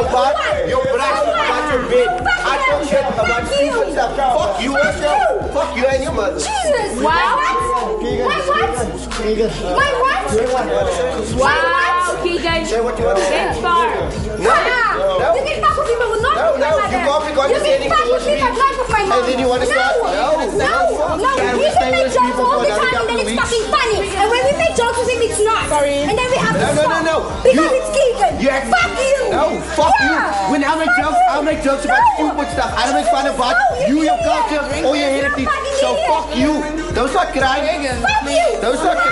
about your brush, about your bed. I talk shit about stuff. Fuck you also. Fuck you and your mother. Jesus! Wow. Why what? Why what? Wow, Keagan. Say what you want to say. Far. No, no. You can fuck with me, but not No, no, you probably got You to say with me, anything with mom. And then you wanna no. start- no, No, no, fuck. no. Can't We stay can make jokes people all the time and then it's fucking funny. And when we make jokes with him, it's not. Sorry. And then we have to No, no, no, stop. no. Because You- it's Keagan. You Fuck you. No, fuck Yeah. you. When I make jokes, you. I'll make jokes about stupid stuff. I don't make fun about No, you, you're your culture, or your heritage. So idiot. fuck you. Don't start crying. Fuck you. Don't start.